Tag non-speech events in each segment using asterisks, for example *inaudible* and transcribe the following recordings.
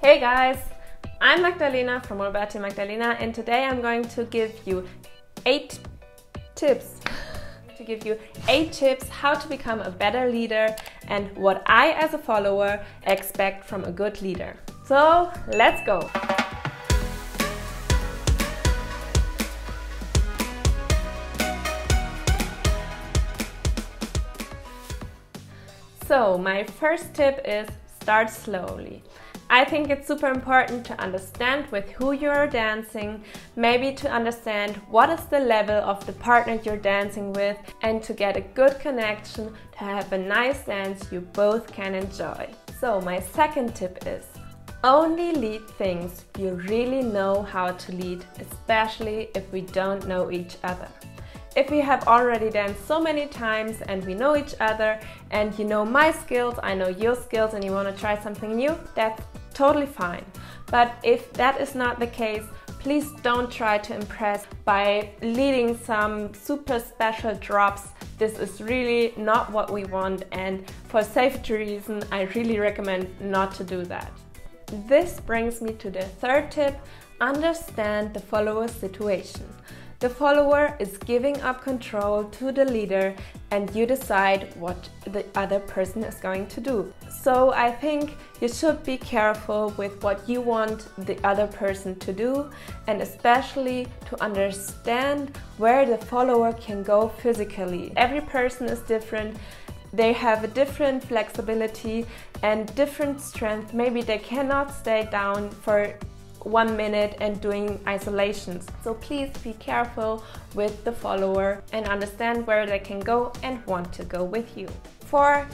Hey guys, I'm Magdalena from Roberto y Magdalena and today I'm going to give you 8 tips to give you 8 tips how to become a better leader and what I as a follower expect from a good leader. So, let's go. So, my first tip is start slowly. I think it's super important to understand with who you're dancing, maybe to understand what is the level of the partner you're dancing with, and to get a good connection to have a nice dance you both can enjoy. So, my second tip is only lead things you really know how to lead, especially if we don't know each other. If we have already danced so many times and we know each other and you know my skills, I know your skills and you want to try something new, that's totally fine. But if that is not the case, please don't try to impress by leading some super special drops. This is really not what we want and for safety reason I really recommend not to do that. This brings me to the third tip, understand the follower's situation. The follower is giving up control to the leader and you decide what the other person is going to do. So I think you should be careful with what you want the other person to do and especially to understand where the follower can go physically. Every person is different they have a different flexibility and different strength. Maybe they cannot stay down for one minute and doing isolations. So please be careful with the follower and understand where they can go and want to go with you. Four,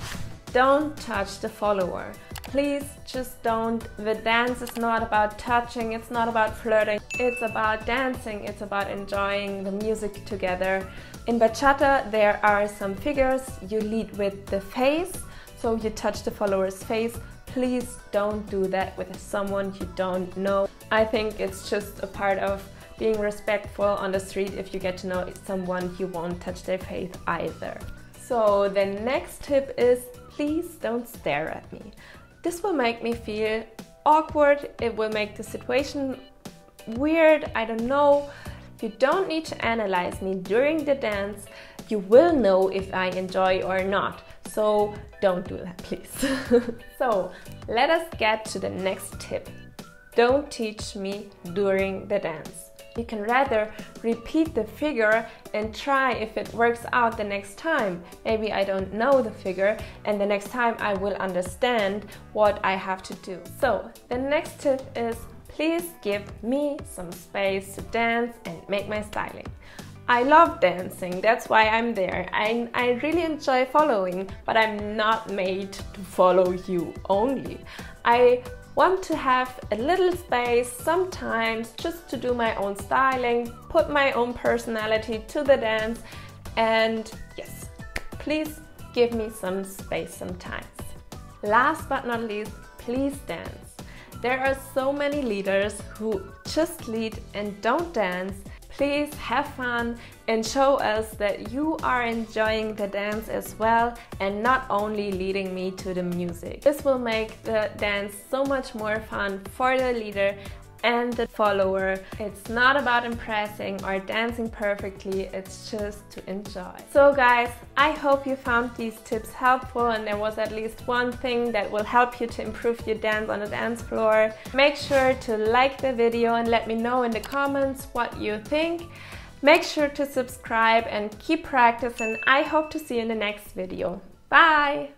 don't touch the follower. Please just don't. The dance is not about touching, it's not about flirting. It's about dancing, it's about enjoying the music together. In bachata, there are some figures. You lead with the face, so you touch the follower's face please don't do that with someone you don't know. I think it's just a part of being respectful on the street if you get to know someone you won't touch their face either. So the next tip is please don't stare at me. This will make me feel awkward, it will make the situation weird, I don't know. You don't need to analyze me during the dance. You will know if I enjoy or not. So don't do that, please. *laughs* so let us get to the next tip. Don't teach me during the dance. You can rather repeat the figure and try if it works out the next time. Maybe I don't know the figure and the next time I will understand what I have to do. So the next tip is please give me some space to dance and make my styling. I love dancing, that's why I'm there. I, I really enjoy following, but I'm not made to follow you only. I want to have a little space sometimes just to do my own styling, put my own personality to the dance, and yes, please give me some space sometimes. Last but not least, please dance. There are so many leaders who just lead and don't dance Please have fun and show us that you are enjoying the dance as well and not only leading me to the music. This will make the dance so much more fun for the leader and the follower. It's not about impressing or dancing perfectly, it's just to enjoy. So guys, I hope you found these tips helpful and there was at least one thing that will help you to improve your dance on the dance floor. Make sure to like the video and let me know in the comments what you think. Make sure to subscribe and keep practicing. I hope to see you in the next video. Bye!